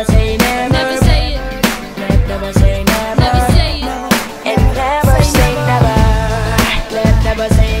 never say never. Never say it. Never, say never. Never say it. Never say never. Never say never.